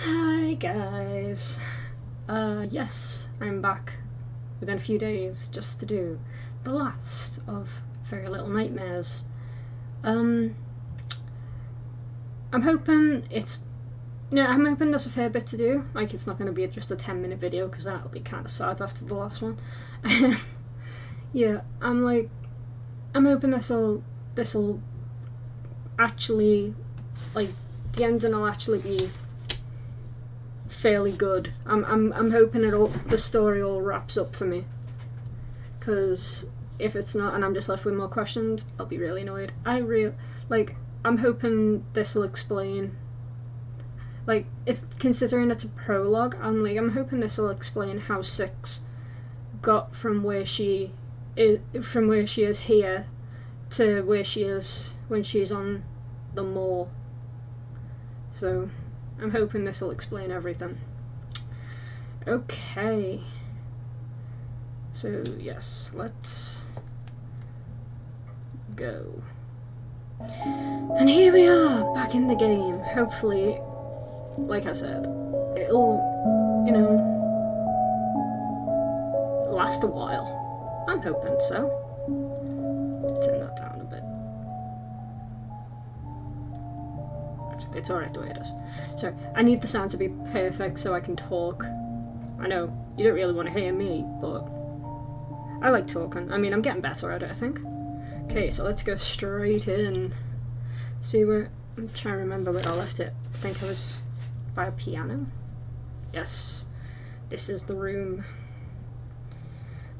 Hi guys. Uh, yes, I'm back within a few days just to do the last of Very Little Nightmares. Um, I'm hoping it's yeah, I'm hoping there's a fair bit to do. Like, it's not going to be just a 10 minute video because that'll be kind of sad after the last one. yeah, I'm like, I'm hoping this'll, this'll actually, like, the ending will actually be fairly good. I'm, I'm, I'm hoping it all, the story all wraps up for me. Because if it's not and I'm just left with more questions, I'll be really annoyed. I real like, I'm hoping this'll explain like if considering it's a prologue, I'm like I'm hoping this will explain how Six got from where she is from where she is here to where she is when she's on the Maw. So I'm hoping this will explain everything. Okay. So yes, let's go. And here we are, back in the game. Hopefully like I said, it'll, you know, last a while. I'm hoping so. It's alright the way it is. So, I need the sound to be perfect so I can talk. I know, you don't really want to hear me, but I like talking. I mean, I'm getting better at it, I think. Okay, so let's go straight in. See where... I'm trying to remember where I left it. I think I was by a piano. Yes, this is the room.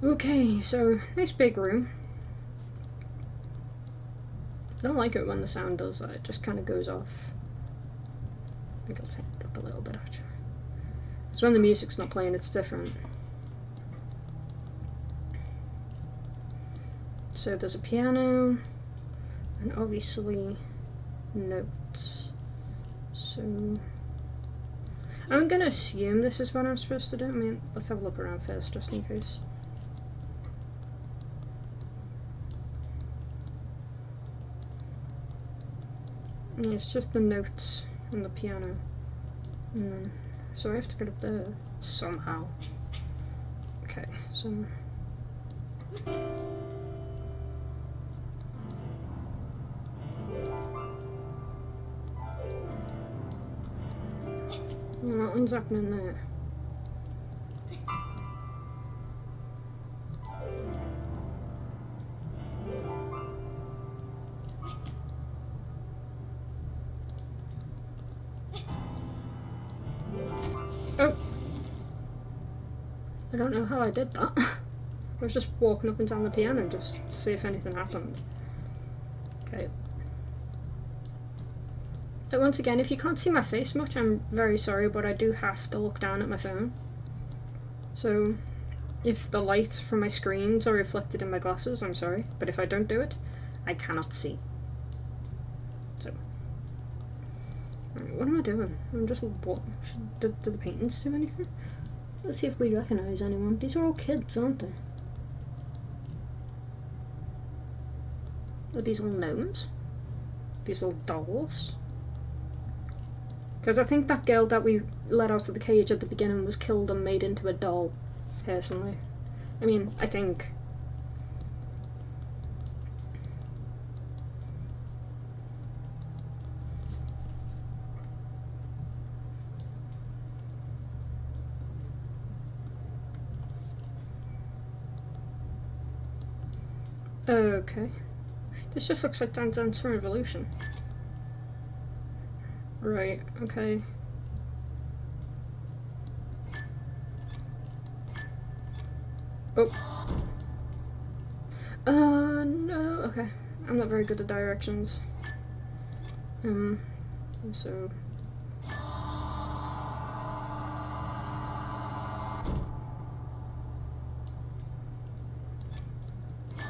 Okay, so nice big room. I don't like it when the sound does that, it just kind of goes off. Think I'll take up a little bit actually. So when the music's not playing, it's different. So there's a piano, and obviously notes. So I'm gonna assume this is what I'm supposed to do. I mean, let's have a look around first, just in case. it's just the notes on the piano. Mm, so I have to get up there somehow. Okay, so... Nothing's happening there. Don't know how I did that. I was just walking up and down the piano just to see if anything happened. Okay, uh, once again, if you can't see my face much, I'm very sorry, but I do have to look down at my phone. So, if the light from my screens are reflected in my glasses, I'm sorry, but if I don't do it, I cannot see. So, what am I doing? I'm just, what, Did, do the paintings do anything? Let's see if we recognise anyone. These are all kids, aren't they? Are these all gnomes? These all dolls? Because I think that girl that we let out of the cage at the beginning was killed and made into a doll, personally. I mean, I think. Okay. This just looks like Dance Dance Revolution. Right, okay. Oh. Uh, no, okay. I'm not very good at directions. Um, so...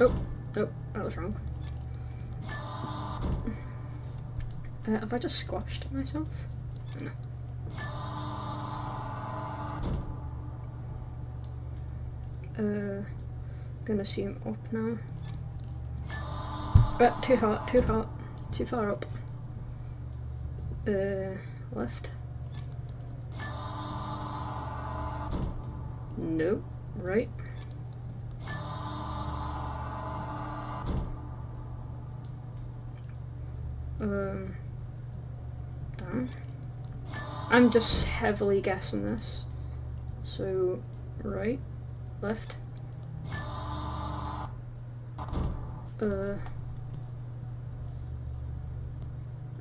Oh, oh, that was wrong. Uh, have I just squashed myself? No. Uh, gonna zoom up now. Uh, too hot, too hot, too far up. Uh, left. Nope, right. Um, down. I'm just heavily guessing this. So, right, left. Uh,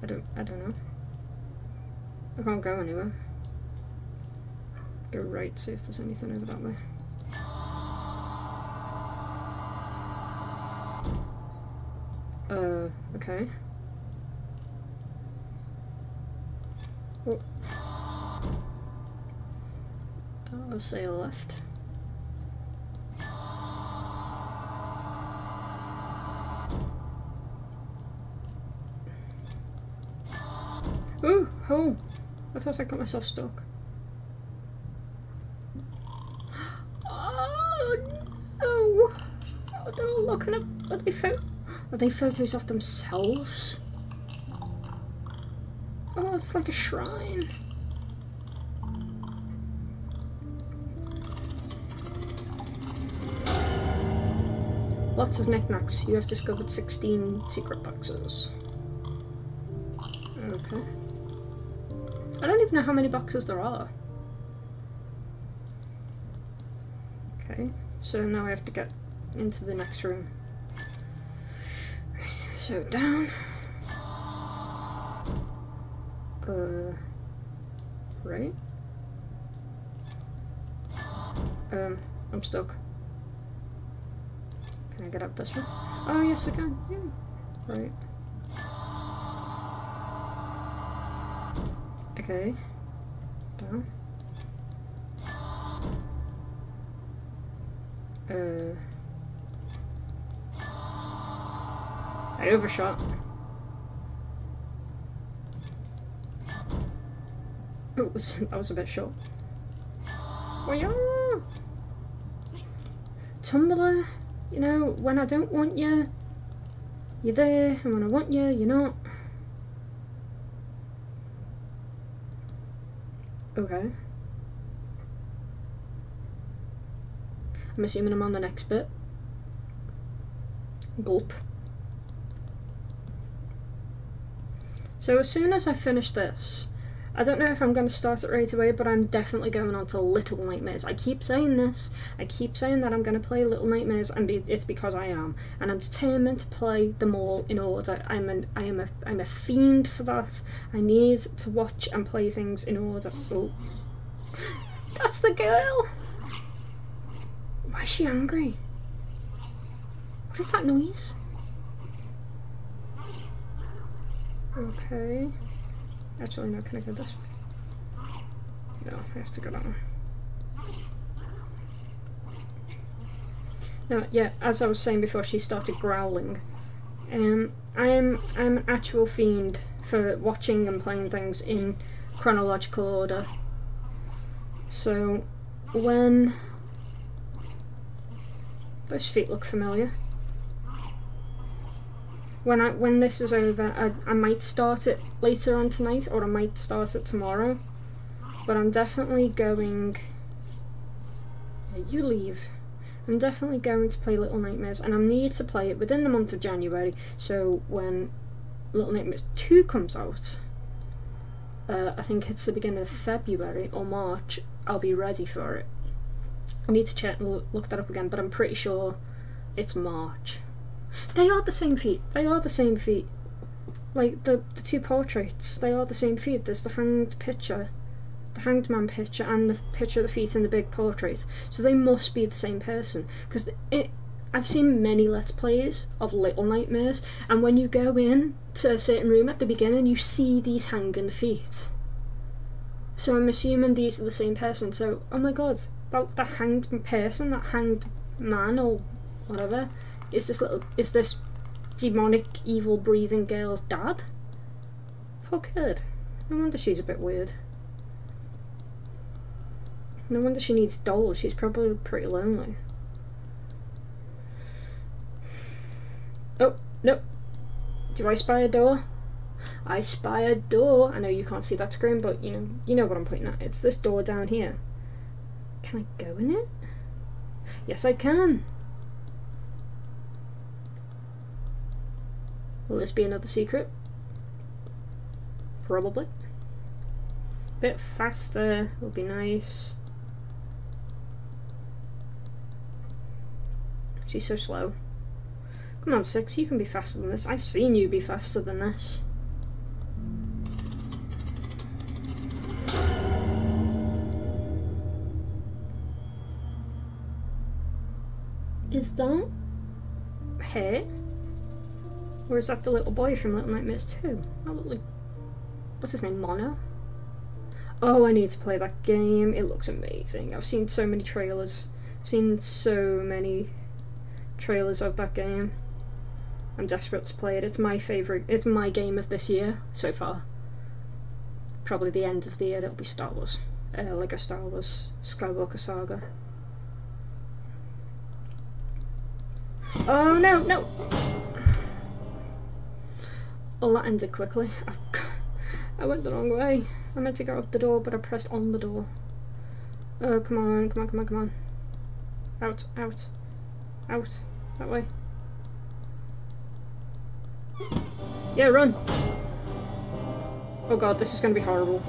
I don't, I don't know. I can't go anywhere. Go right, see if there's anything over that way. Uh, okay. I'll say left. Ooh, oh! I thought I got myself stuck. Oh no! Looking at. Are they, are they photos of themselves? Oh, it's like a shrine. Lots of knickknacks. You have discovered 16 secret boxes. Okay. I don't even know how many boxes there are. Okay, so now I have to get into the next room. So down. Uh, right? Um, I'm stuck. Can I get up this one? Oh, yes we can. Yeah. Right. Okay. Down. Uh. I overshot. It was that was a bit short. Oh yeah. Tumblr, you know, when I don't want you, you're there, and when I want you, you're not. Okay. I'm assuming I'm on the next bit. Gulp. So as soon as I finish this, I don't know if I'm going to start it right away, but I'm definitely going on to Little Nightmares. I keep saying this. I keep saying that I'm going to play Little Nightmares, and be, it's because I am, and I'm determined to play them all in order. I'm an I am a I'm a fiend for that. I need to watch and play things in order. Oh, that's the girl. Why is she angry? What is that noise? Okay. Actually, no, can I go this way? No, I have to go that way. No, yeah, as I was saying before she started growling, um, I'm, I'm an actual fiend for watching and playing things in chronological order. So, when... Those feet look familiar when I when this is over, I, I might start it later on tonight, or I might start it tomorrow. But I'm definitely going. You leave. I'm definitely going to play Little Nightmares, and I'm need to play it within the month of January. So when Little Nightmares two comes out, uh, I think it's the beginning of February or March. I'll be ready for it. I need to check look that up again, but I'm pretty sure it's March. They are the same feet. They are the same feet. Like the the two portraits, they are the same feet. There's the hanged picture, the hanged man picture, and the picture of the feet in the big portrait. So they must be the same person because it. I've seen many Let's Plays of Little Nightmares, and when you go in to a certain room at the beginning, you see these hanging feet. So I'm assuming these are the same person. So, oh my god, that, that hanged person, that hanged man or whatever, is this little is this demonic evil breathing girl's dad? Fuck good. No wonder she's a bit weird. No wonder she needs dolls, she's probably pretty lonely. Oh, no. Do I spy a door? I spy a door. I know you can't see that screen, but you know, you know what I'm pointing at. It's this door down here. Can I go in it? Yes, I can. Will this be another secret? Probably. A Bit faster would be nice. She's so slow. Come on, Six, you can be faster than this. I've seen you be faster than this. Is that hair? Or is that the little boy from Little Nightmares 2? That look like... What's his name? Mono? Oh, I need to play that game. It looks amazing. I've seen so many trailers. I've seen so many trailers of that game. I'm desperate to play it. It's my favourite. It's my game of this year so far. Probably the end of the year it'll be Star Wars. Uh, Lego Star Wars Skywalker Saga. Oh no, no! Oh, that ended quickly. I went the wrong way. I meant to go up the door, but I pressed on the door. Oh, come on, come on, come on, come on. Out, out, out. That way. Yeah, run! Oh god, this is gonna be horrible.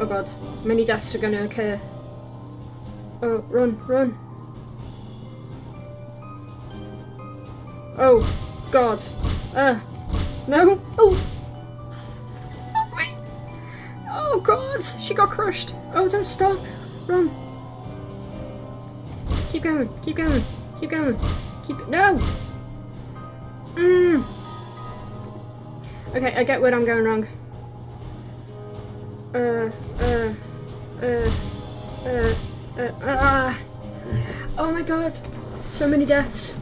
Oh god, many deaths are gonna occur. Oh, run, run! Oh, god. Uh, no! Oh! Oh god, she got crushed! Oh, don't stop! Run! Keep going, keep going, keep going, keep- No! Mmm! Okay, I get where I'm going wrong. Uh, uh, uh, uh, uh, ah! Oh my god! So many deaths!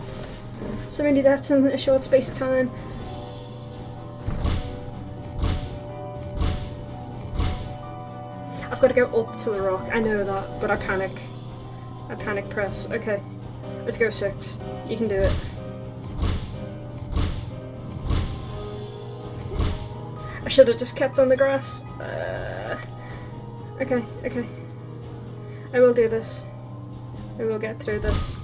So many deaths in a short space of time. I've got to go up to the rock, I know that, but I panic. I panic press. Okay, let's go six. You can do it. I should have just kept on the grass. Uh, okay, okay. I will do this. I will get through this.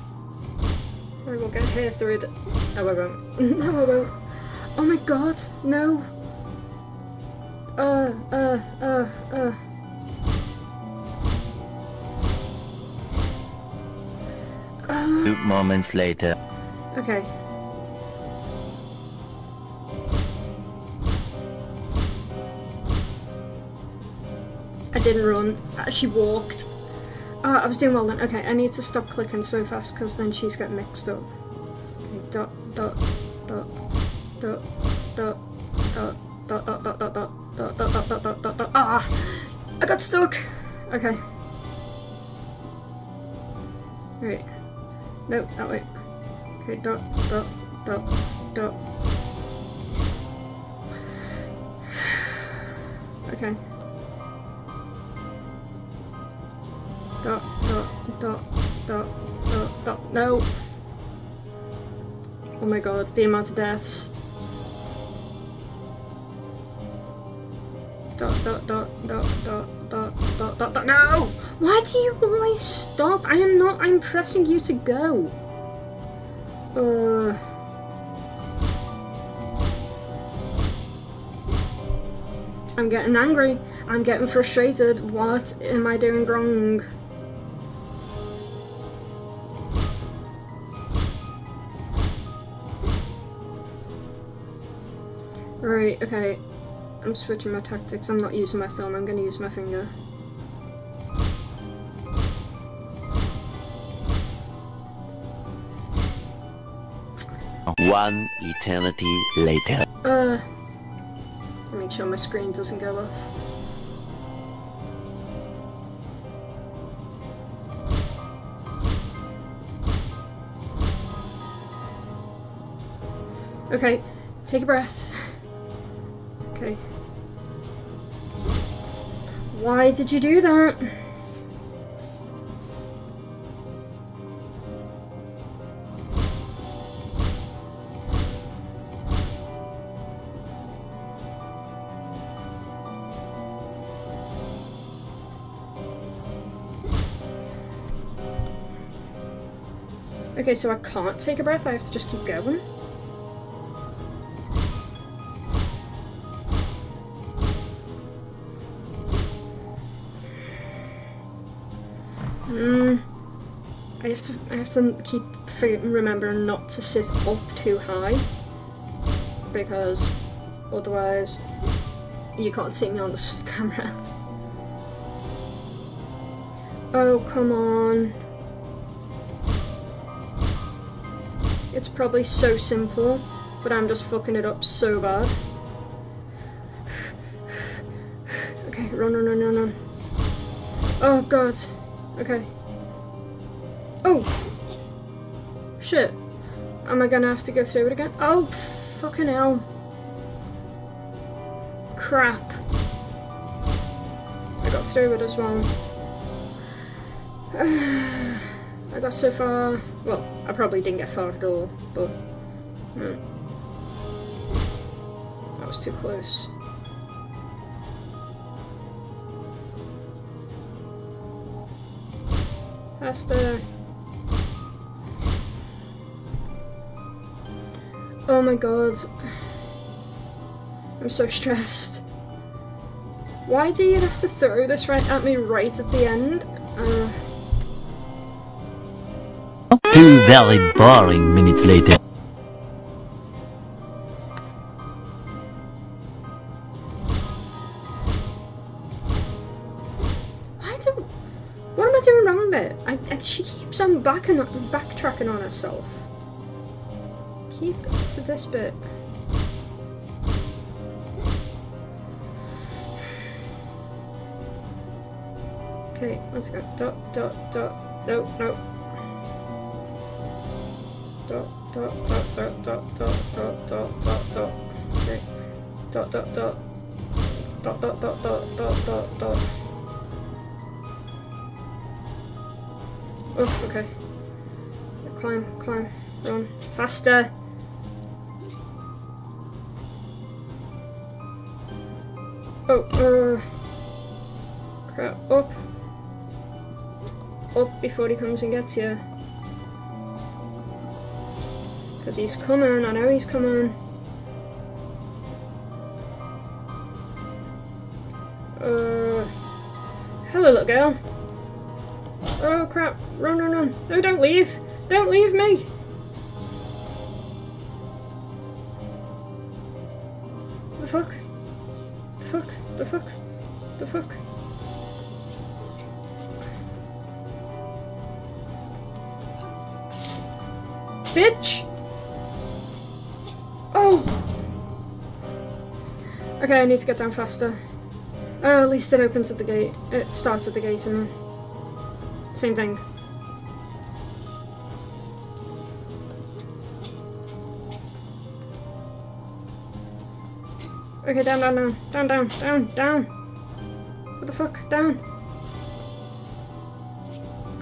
I will get here through the- No, I won't. no, I won't. Oh my god, no. Uh, uh, uh, uh. Two moments later. Okay. I didn't run. She walked. Oh, I was doing well then. Okay, I need to stop clicking so fast because then she's getting mixed up. Okay, dot, dot, dot, dot, dot. Ah! I got stuck! Okay. Right. No, that way. Okay, dot, dot, dot, dot. Okay. Dot, dot, dot, dot, dot, dot. No! Oh my god, the amount of deaths. Dot, dot, dot, dot, dot, dot, dot, dot, dot. No! Why do you always stop? I am not, I'm pressing you to go. Uh. I'm getting angry. I'm getting frustrated. What am I doing wrong? Right, okay. I'm switching my tactics. I'm not using my thumb, I'm gonna use my finger. One eternity later. Uh, to make sure my screen doesn't go off. Okay, take a breath. Okay. Why did you do that? Okay, so I can't take a breath, I have to just keep going. I have to keep remembering not to sit up too high because otherwise you can't see me on the camera. Oh, come on. It's probably so simple, but I'm just fucking it up so bad. Okay, run, run, run, run, run. Oh, God. Okay. Oh! Shit. Am I gonna have to go through it again? Oh, fucking hell. Crap. I got through it as well. I got so far. Well, I probably didn't get far at all, but. Hmm. That was too close. Faster. Oh my god. I'm so stressed. Why do you have to throw this right at me right at the end? Uh, Two very boring minutes later. Why do... What am I doing wrong there? I, I, she keeps on backing, backtracking on herself. Keep to this bit. Okay, let's go. Dot, dot, dot. No, no dot dot dot dot dot dot dot dot dot dot okay dot dot dot dot dot dot dot dot dot dot oh okay climb climb run faster oh uh crap up up before he comes and gets you because he's coming, I know he's coming. Uh, hello little girl. Oh crap, run, run, run. No, don't leave. Don't leave me. The fuck? Fuck? The fuck? Bitch! Oh! Okay, I need to get down faster. Oh, at least it opens at the gate. It starts at the gate, I mean. Same thing. Okay, down, down, down, down, down, down, down. What the fuck? Down.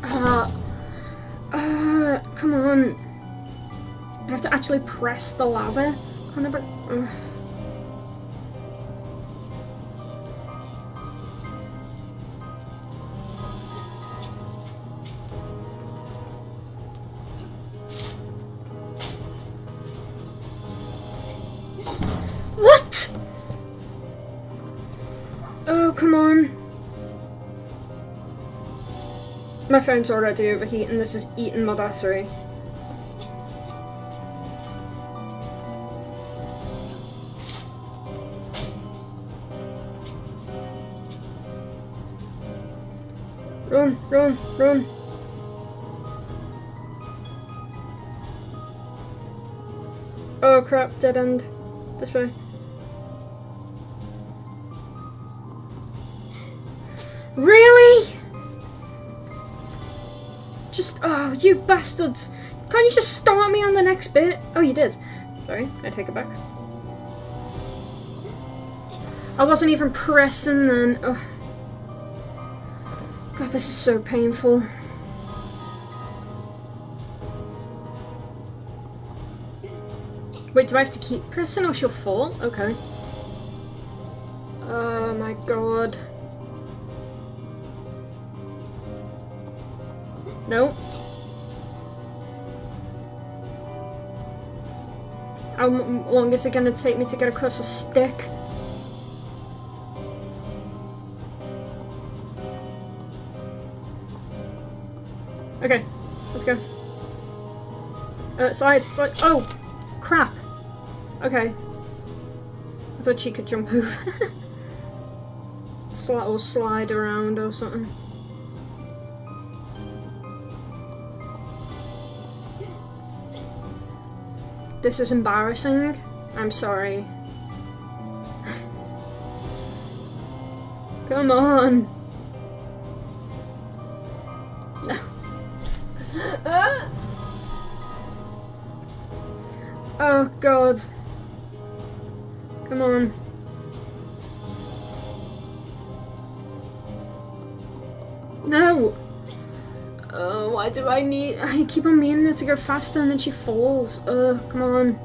Ah. Uh, uh, come on. I have to actually press the ladder. I never. Uh. Phone's already overheating, this is eating my battery. Run, run, run. Oh crap, dead end. This way. Really? Just, oh, you bastards! Can't you just start me on the next bit? Oh, you did. Sorry, I take it back. I wasn't even pressing then. Oh. God, this is so painful. Wait, do I have to keep pressing or she'll fall? Okay. Oh my god. Nope. How long is it going to take me to get across a stick? Okay, let's go. Uh, side, side. Oh! Crap! Okay. I thought she could jump over. Sl or slide around or something. This is embarrassing. I'm sorry. Come on. Oh god. Come on. Why do I need- I keep on meaning her to go faster and then she falls. Uh, come on.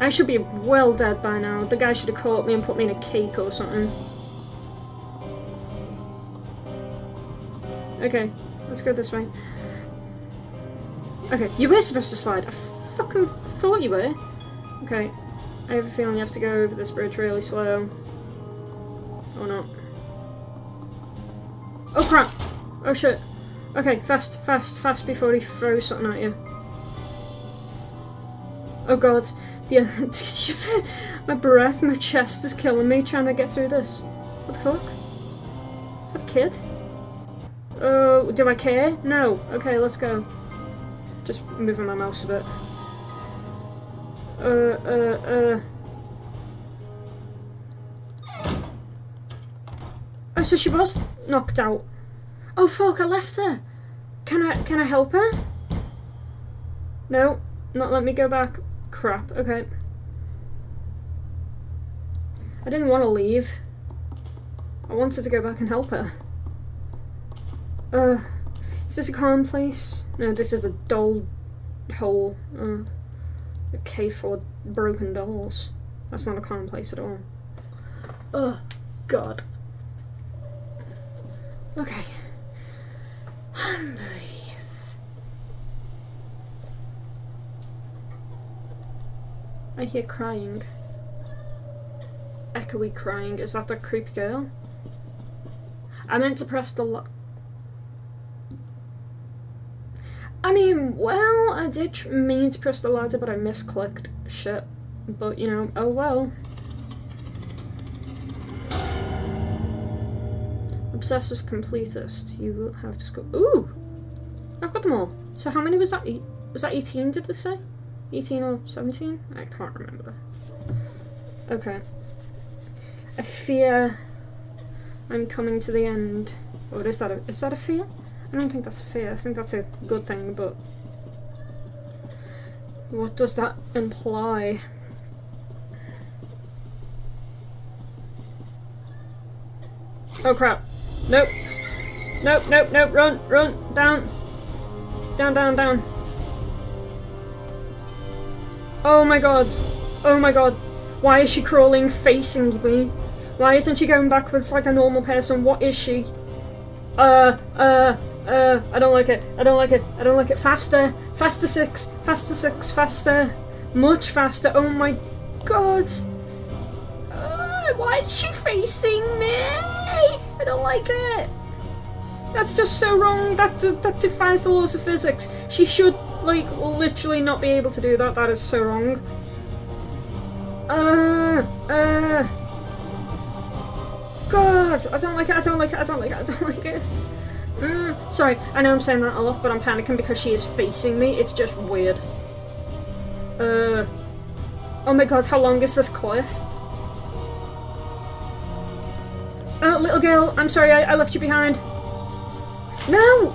I should be well dead by now. The guy should have caught me and put me in a cake or something. Okay, let's go this way. Okay, you were supposed to slide. I fucking thought you were. Okay, I have a feeling you have to go over this bridge really slow. Or not. Oh crap! Oh shit. Okay, fast, fast, fast before he throws something at you. Oh god. My breath, my chest is killing me trying to get through this. What the fuck? Is that a kid? Oh, do I care? No. Okay, let's go. Just moving my mouse a bit. Uh, uh, uh. Oh, so she was knocked out. Oh fuck, I left her. Can I can I help her? No, not let me go back. Crap, okay. I didn't want to leave. I wanted to go back and help her. Uh, is this a calm place? No, this is the doll hole. Uh, a cave full of broken dolls. That's not a calm place at all. Oh, God. Okay. Breathe. I hear crying. Echoey crying. Is that the creepy girl? I meant to press the lo- I mean, well, I did mean to press the ladder, but I misclicked. Shit. But, you know, oh well. Obsessive completist. You have to score. Ooh! I've got them all. So how many was that? Was that 18, did they say? 18 or 17? I can't remember. Okay. I fear I'm coming to the end. Or is that a, is that a fear? I don't think that's a fear. I think that's a good thing, but... What does that imply? Oh crap. Nope. Nope, nope, nope. Run, run, down. Down, down, down. Oh my god. Oh my god. Why is she crawling facing me? Why isn't she going backwards like a normal person? What is she? Uh, uh, uh, I don't like it. I don't like it. I don't like it. Faster. Faster six. Faster six. Faster. Much faster. Oh my god. Uh, why is she facing me? I don't like it. That's just so wrong. That that defies the laws of physics. She should like literally not be able to do that. That is so wrong. Uh, uh. God, I don't like it. I don't like it. I don't like it. I don't like it. Mm, sorry, I know I'm saying that a lot, but I'm panicking because she is facing me. It's just weird. Uh. Oh my god, how long is this cliff? Little girl, I'm sorry, I, I left you behind. No!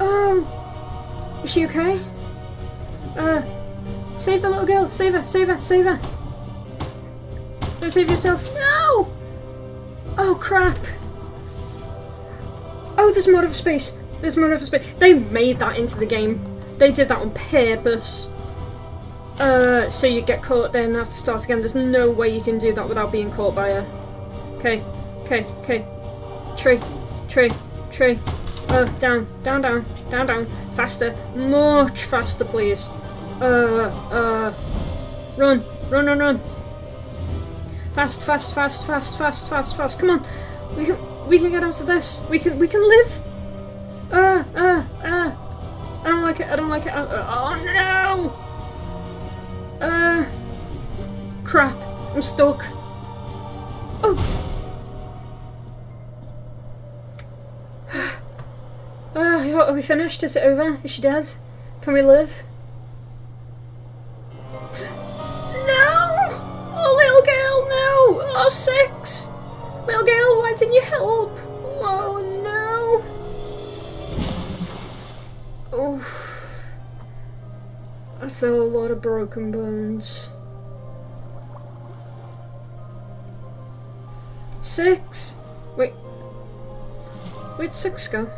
Oh. Is she okay? Uh. Save the little girl. Save her, save her, save her. Don't save yourself. No! Oh, crap. Oh, there's more of space. There's more of space. They made that into the game. They did that on purpose. Uh, so you get caught then have to start again. There's no way you can do that without being caught by her. Okay. Tree, tree, tree. Oh, down, down, down, down, down. Faster. Much faster, please. Uh, uh, run, run, run, run. Fast, fast, fast, fast, fast, fast, fast. Come on, we can, we can get out of this. We can, we can live. Uh, uh, uh. I don't like it. I don't like it. Uh, uh, oh no. Uh, crap. I'm stuck. Oh. Uh, are we finished? Is it over? Is she dead? Can we live? No! Oh, little girl, no! Oh, six! Little girl, why didn't you help? Oh, no! Oh. That's a lot of broken bones. Six! Wait. Where'd six go?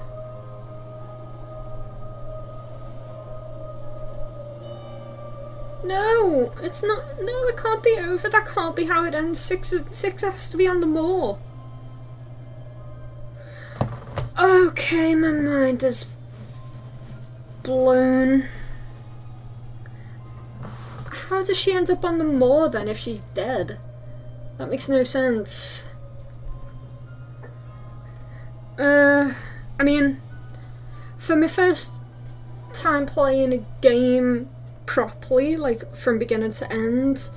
It's not. No, it can't be over. That can't be how it ends. Six, six has to be on the Maw. Okay, my mind is blown. How does she end up on the Maw then if she's dead? That makes no sense. Uh, I mean, for my first time playing a game properly, like from beginning to end.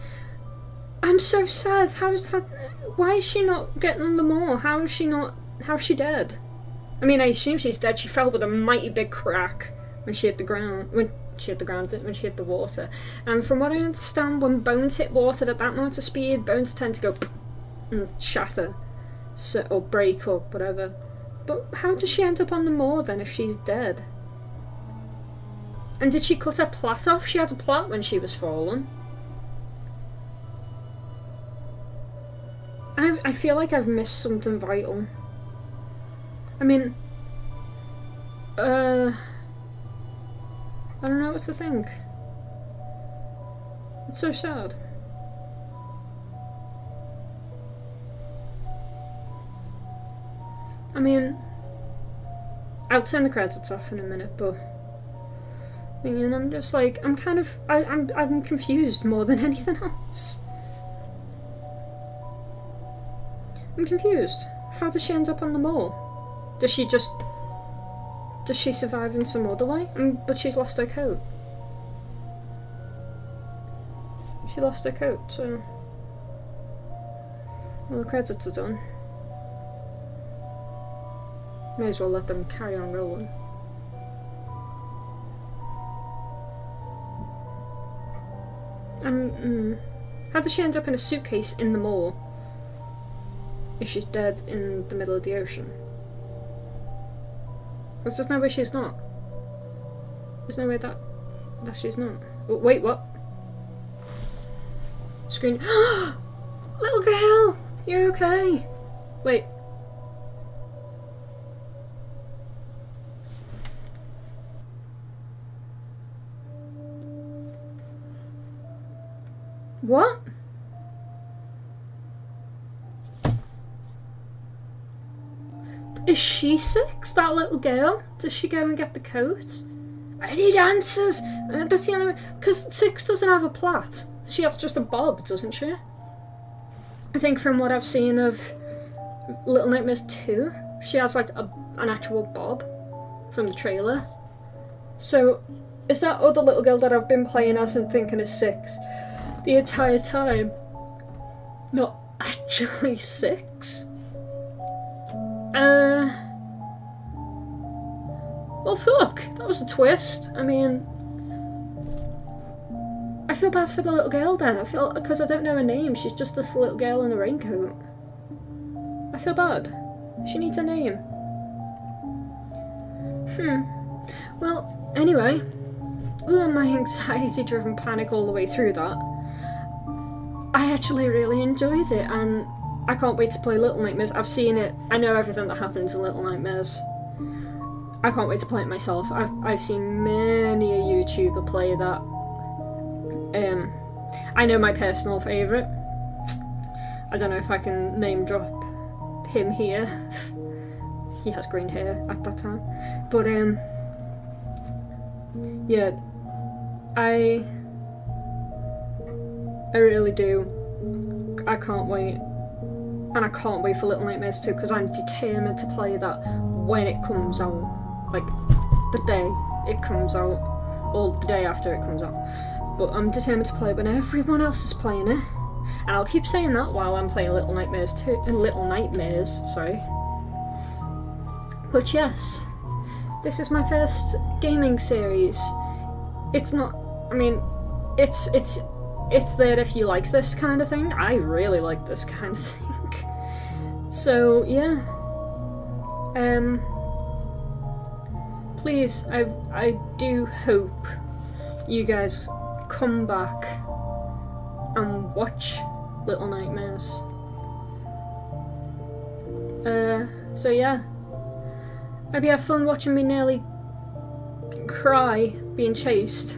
I'm so sad. How is that? Why is she not getting on the Maw? How is she not? How is she dead? I mean, I assume she's dead. She fell with a mighty big crack when she hit the ground. When she hit the ground, when she hit the water. And from what I understand, when bones hit water at that amount of speed, bones tend to go and shatter, so, or break up, whatever. But how does she end up on the Maw then if she's dead? And did she cut her plait off? She had a plait when she was fallen. I, I feel like I've missed something vital. I mean, uh, I don't know what to think. It's so sad. I mean, I'll turn the credits off in a minute, but and I'm just like I'm kind of I, I'm I'm confused more than anything else. I'm confused. How does she end up on the Maw? Does she just does she survive in some other way? Um, but she's lost her coat. She lost her coat, so well the credits are done. May as well let them carry on rolling. Mm, how does she end up in a suitcase in the Maw? if she's dead in the middle of the ocean? Because there's no way she's not. There's no way that that she's not. Wait, what? Screen. Little girl, you're okay. Wait. What? Is she six, that little girl? Does she go and get the coat? I need answers! Uh, that's the only way. Because Six doesn't have a plait. She has just a bob, doesn't she? I think from what I've seen of Little Nightmares 2, she has like a, an actual bob from the trailer. So, is that other little girl that I've been playing as and thinking is Six? The entire time. Not actually six. Uh. Well, fuck. That was a twist. I mean. I feel bad for the little girl then. I feel. Because I don't know her name. She's just this little girl in a raincoat. I feel bad. She needs a name. Hmm. Well, anyway. Other than my anxiety driven panic all the way through that, I actually really enjoyed it, and I can't wait to play Little Nightmares. I've seen it. I know everything that happens in Little Nightmares. I can't wait to play it myself. I've I've seen many a YouTuber play that. Um, I know my personal favourite. I don't know if I can name drop him here. he has green hair at that time, but um, yeah, I I really do. I can't wait. And I can't wait for Little Nightmares 2 because I'm determined to play that when it comes out. Like, the day it comes out, or the day after it comes out. But I'm determined to play it when everyone else is playing it. And I'll keep saying that while I'm playing Little Nightmares 2, and Little Nightmares, sorry. But yes, this is my first gaming series. It's not, I mean, it's, it's, it's there if you like this kind of thing. I really like this kind of thing. So, yeah. Um, please, I, I do hope you guys come back and watch Little Nightmares. Uh, so yeah. Hope you have fun watching me nearly cry being chased.